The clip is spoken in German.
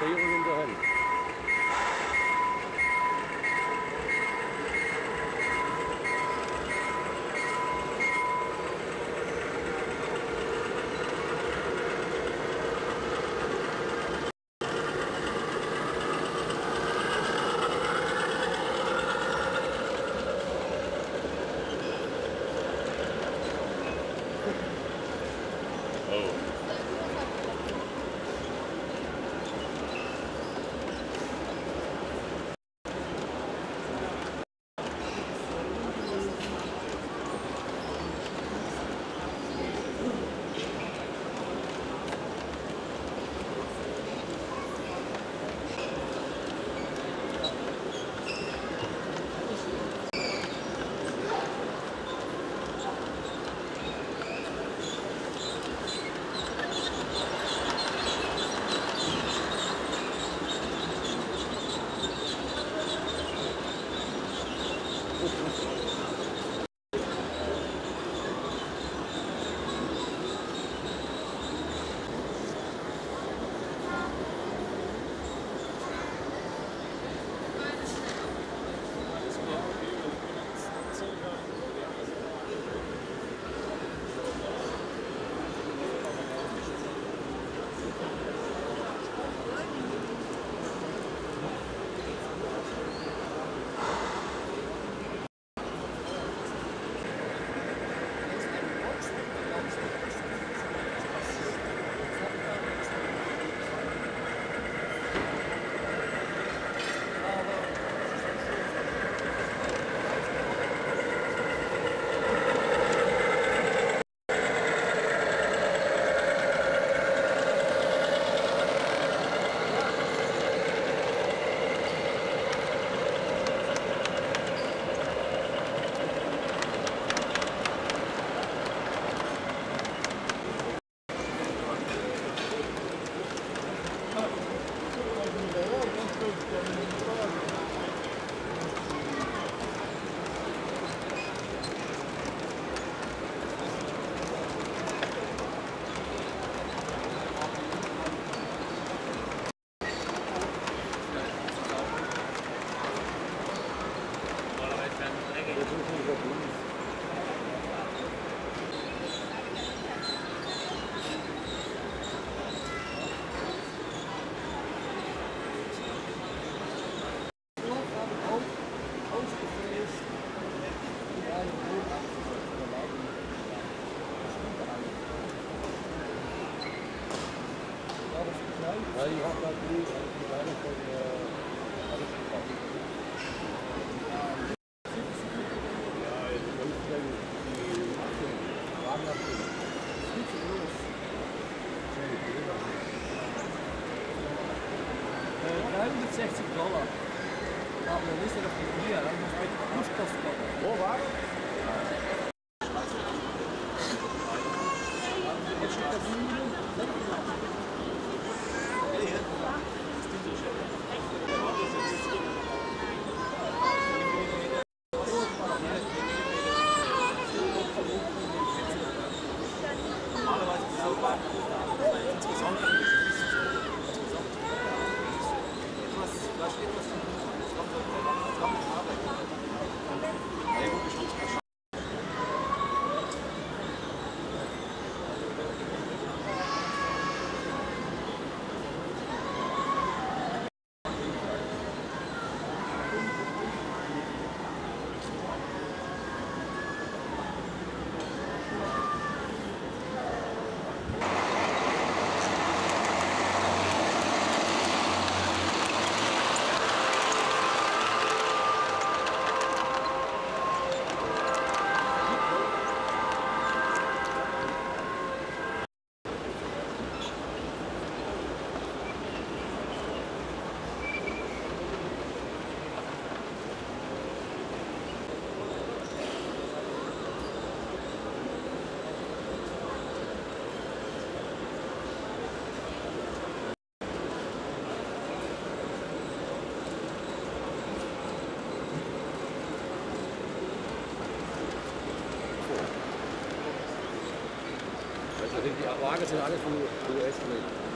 Estoy oyendo algo. 360 Dollar. Aber wir wissen doch nicht mehr, dann muss die Fußpost kommen. Wo war das? Die Wagen sind alle von US-Made.